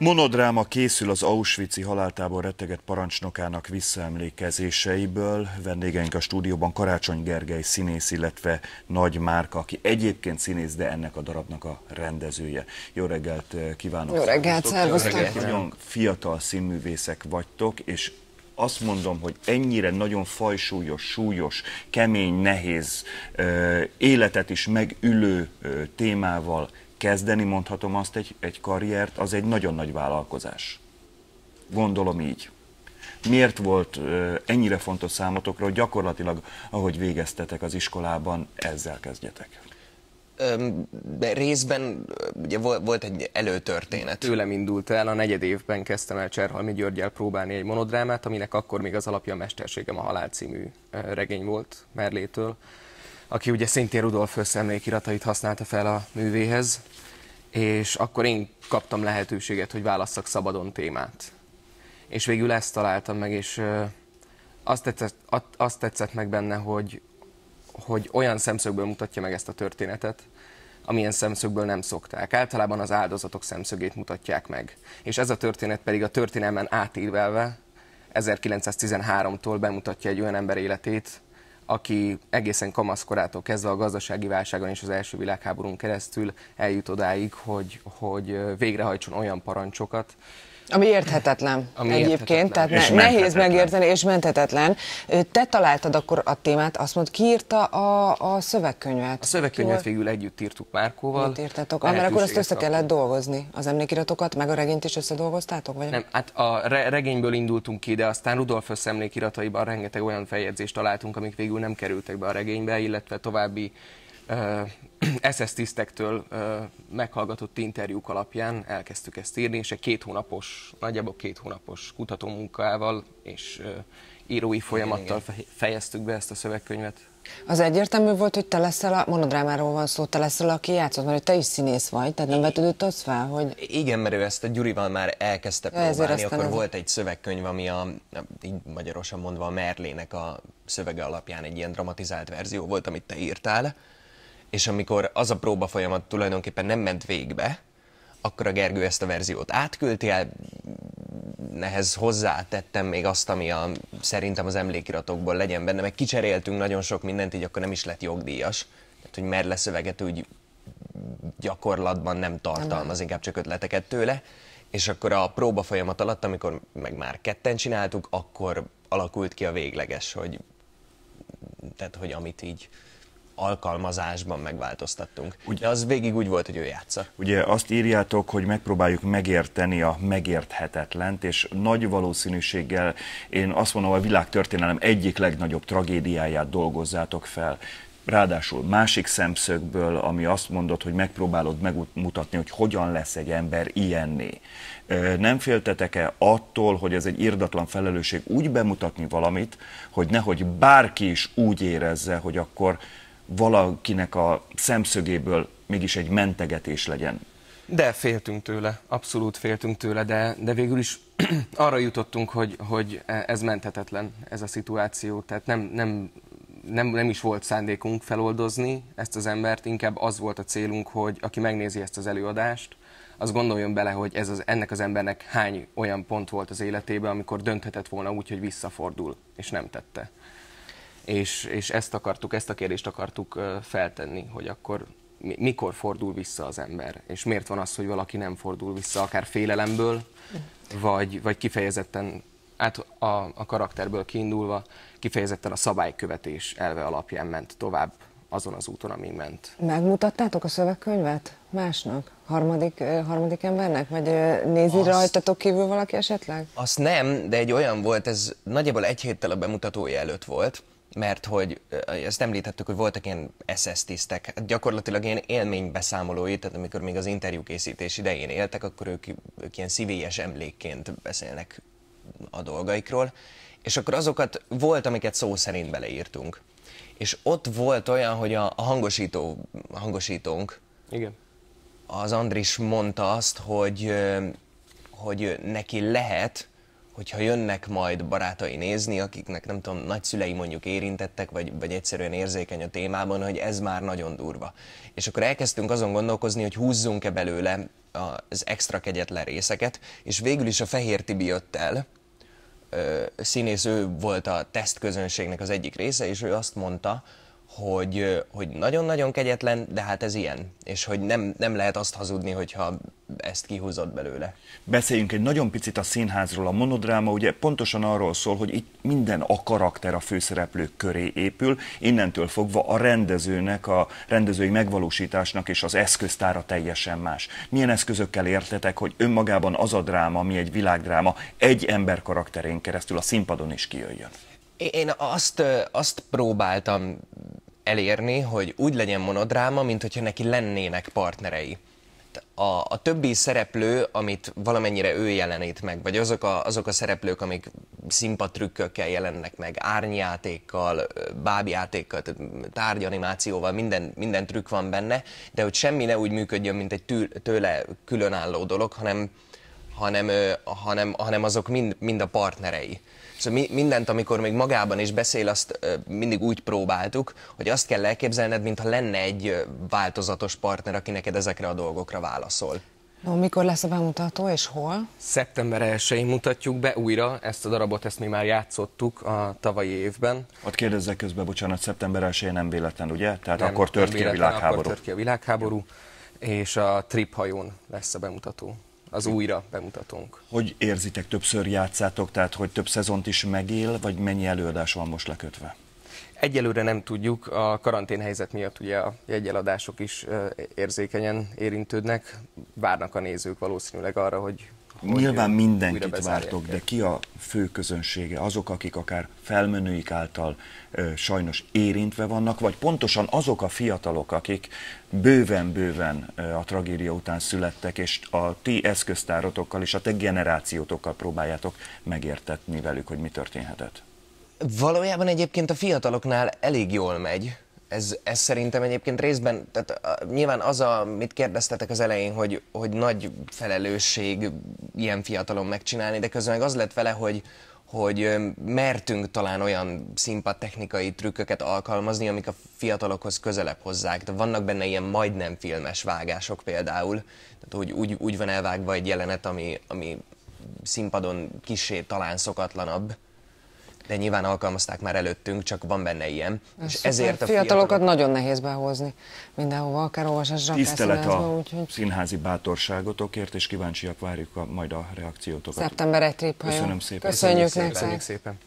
Monodráma készül az Auschwitz-i haláltábor retteget parancsnokának visszaemlékezéseiből. Vendégeink a stúdióban Karácsony Gergely színész, illetve Nagy Márka, aki egyébként színész, de ennek a darabnak a rendezője. Jó reggelt eh, kívánok! Jó reggelt, szervusztok! Nagyon fiatal színművészek vagytok, és azt mondom, hogy ennyire nagyon fajsúlyos, súlyos, kemény, nehéz, eh, életet is megülő eh, témával kezdeni, mondhatom azt, egy, egy karriert, az egy nagyon nagy vállalkozás. Gondolom így. Miért volt ennyire fontos számotokra, hogy gyakorlatilag, ahogy végeztetek az iskolában, ezzel kezdjetek? De részben ugye volt egy előtörténet. Tőlem indult el, a negyed évben kezdtem el Cserhalmi Györgyel próbálni egy monodrámát, aminek akkor még az alapja a Mesterségem a Halál című regény volt Merlétől aki ugye szintén Rudolf emlékiratait használta fel a művéhez, és akkor én kaptam lehetőséget, hogy válasszak szabadon témát. És végül ezt találtam meg, és azt tetszett, azt tetszett meg benne, hogy, hogy olyan szemszögből mutatja meg ezt a történetet, amilyen szemszögből nem szokták. Általában az áldozatok szemszögét mutatják meg. És ez a történet pedig a történelmen átívelve 1913-tól bemutatja egy olyan ember életét, aki egészen kamaszkorától kezdve a gazdasági válságon és az első világháborún keresztül eljut odáig, hogy, hogy végrehajtson olyan parancsokat, ami érthetetlen ami egyébként, érthetetlen. tehát ne, nehéz megérteni, és menthetetlen. Te találtad akkor a témát, azt mondod, ki írta a, a szövegkönyvet? A szövegkönyvet végül együtt írtuk Márkóval. Együtt írtatok, ah, mert akkor azt össze kellett dolgozni, az emlékiratokat, meg a regényt is összedolgoztátok? Vagy? Nem, hát a re- regényből indultunk ki, de aztán Rudolf emlékirataiban rengeteg olyan feljegyzést találtunk, amik végül nem kerültek be a regénybe, illetve további SS tisztektől meghallgatott interjúk alapján elkezdtük ezt írni, és egy két hónapos, nagyjából két hónapos kutatómunkával és írói folyamattal fejeztük be ezt a szövegkönyvet. Az egyértelmű volt, hogy te leszel, a monodrámáról van szó, te leszel, aki játszott, mert te is színész vagy, tehát nem vetődött az fel, hogy... Igen, mert ő ezt a Gyurival már elkezdte ja, próbálni, akkor az... volt egy szövegkönyv, ami a, így magyarosan mondva a Merlének a szövege alapján egy ilyen dramatizált verzió volt, amit te írtál, és amikor az a próba folyamat tulajdonképpen nem ment végbe, akkor a Gergő ezt a verziót átküldte el, nehez hozzátettem még azt, ami a, szerintem az emlékiratokból legyen benne, meg kicseréltünk nagyon sok mindent, így akkor nem is lett jogdíjas. Tehát, hogy Merle szöveget úgy gyakorlatban nem tartalmaz, inkább csak ötleteket tőle. És akkor a próba folyamat alatt, amikor meg már ketten csináltuk, akkor alakult ki a végleges, hogy tehát, hogy amit így alkalmazásban megváltoztattunk. Ugye, De az végig úgy volt, hogy ő játsza. Ugye azt írjátok, hogy megpróbáljuk megérteni a megérthetetlent, és nagy valószínűséggel én azt mondom, a világtörténelem egyik legnagyobb tragédiáját dolgozzátok fel. Ráadásul másik szemszögből, ami azt mondod, hogy megpróbálod megmutatni, hogy hogyan lesz egy ember ilyenné. Nem féltetek-e attól, hogy ez egy irdatlan felelősség úgy bemutatni valamit, hogy nehogy bárki is úgy érezze, hogy akkor valakinek a szemszögéből mégis egy mentegetés legyen. De féltünk tőle, abszolút féltünk tőle, de, de végül is arra jutottunk, hogy, hogy ez menthetetlen, ez a szituáció. Tehát nem, nem, nem, nem is volt szándékunk feloldozni ezt az embert, inkább az volt a célunk, hogy aki megnézi ezt az előadást, az gondoljon bele, hogy ez az, ennek az embernek hány olyan pont volt az életében, amikor dönthetett volna úgy, hogy visszafordul, és nem tette és, és ezt akartuk, ezt a kérdést akartuk feltenni, hogy akkor mikor fordul vissza az ember, és miért van az, hogy valaki nem fordul vissza, akár félelemből, vagy, vagy kifejezetten át a, a karakterből kiindulva, kifejezetten a szabálykövetés elve alapján ment tovább azon az úton, amin ment. Megmutattátok a szövegkönyvet másnak? Harmadik, harmadik embernek? Vagy nézi azt, rajtatok kívül valaki esetleg? Azt nem, de egy olyan volt, ez nagyjából egy héttel a bemutatója előtt volt, mert hogy ezt említettük, hogy voltak ilyen SS tisztek, hát gyakorlatilag ilyen élménybeszámolói, tehát amikor még az interjúkészítés idején éltek, akkor ők, ők ilyen szívélyes emlékként beszélnek a dolgaikról, és akkor azokat volt, amiket szó szerint beleírtunk. És ott volt olyan, hogy a, a hangosító, a hangosítónk, Igen. az Andris mondta azt, hogy, hogy neki lehet, hogyha jönnek majd barátai nézni, akiknek nem tudom, nagyszülei mondjuk érintettek, vagy, vagy egyszerűen érzékeny a témában, hogy ez már nagyon durva. És akkor elkezdtünk azon gondolkozni, hogy húzzunk-e belőle az extra kegyetlen részeket, és végül is a Fehér Tibi jött el, színész, ő volt a tesztközönségnek az egyik része, és ő azt mondta, hogy, hogy nagyon-nagyon kegyetlen, de hát ez ilyen, és hogy nem, nem lehet azt hazudni, hogyha ezt kihúzott belőle. Beszéljünk egy nagyon picit a színházról. A monodráma ugye pontosan arról szól, hogy itt minden a karakter a főszereplők köré épül, innentől fogva a rendezőnek, a rendezői megvalósításnak és az eszköztára teljesen más. Milyen eszközökkel értetek, hogy önmagában az a dráma, ami egy világdráma, egy ember karakterén keresztül a színpadon is kijöjjön? Én azt, azt próbáltam elérni, hogy úgy legyen monodráma, mint hogyha neki lennének partnerei. A, a többi szereplő, amit valamennyire ő jelenít meg, vagy azok a, azok a szereplők, amik színpadtrükkökkel jelennek meg, árnyjátékkal, bábjátékkal, tárgyanimációval, minden, minden trükk van benne, de hogy semmi ne úgy működjön, mint egy tő, tőle különálló dolog, hanem, hanem, hanem, hanem azok mind, mind a partnerei. Szóval mi, mindent, amikor még magában is beszél, azt ö, mindig úgy próbáltuk, hogy azt kell elképzelned, mintha lenne egy változatos partner, aki neked ezekre a dolgokra válaszol. No, mikor lesz a bemutató, és hol? Szeptember 1-én mutatjuk be újra ezt a darabot, ezt mi már játszottuk a tavalyi évben. Ott kérdezzek közben, bocsánat, szeptember 1 nem véletlen, ugye? Tehát nem, akkor tört ki a világháború. Akkor tört ki a világháború, és a Trip hajón lesz a bemutató az újra bemutatónk. Hogy érzitek, többször játszátok, tehát hogy több szezont is megél, vagy mennyi előadás van most lekötve? Egyelőre nem tudjuk, a karantén helyzet miatt ugye a jegyeladások is érzékenyen érintődnek, várnak a nézők valószínűleg arra, hogy Nyilván mindenkit vártok, de ki a fő közönsége? Azok, akik akár felmenőik által ö, sajnos érintve vannak, vagy pontosan azok a fiatalok, akik bőven-bőven a tragédia után születtek, és a ti eszköztárotokkal és a te generációtokkal próbáljátok megértetni velük, hogy mi történhetett? Valójában egyébként a fiataloknál elég jól megy ez, ez szerintem egyébként részben, tehát a, nyilván az, amit kérdeztetek az elején, hogy, hogy nagy felelősség ilyen fiatalon megcsinálni, de közben meg az lett vele, hogy, hogy mertünk talán olyan színpadtechnikai trükköket alkalmazni, amik a fiatalokhoz közelebb hozzák. De vannak benne ilyen majdnem filmes vágások például, tehát úgy, úgy, úgy van elvágva egy jelenet, ami, ami színpadon kisé talán szokatlanabb, de nyilván alkalmazták már előttünk, csak van benne ilyen. Ez és ezért a fiatalokat fiatalok... nagyon nehéz behozni mindenhova, akár olvasás Tisztelet a úgyhogy... színházi bátorságotokért, és kíváncsiak várjuk a, majd a reakciótokat. Szeptember egy trip Köszönöm szépen. Köszönjük, Köszönjük szépen. szépen.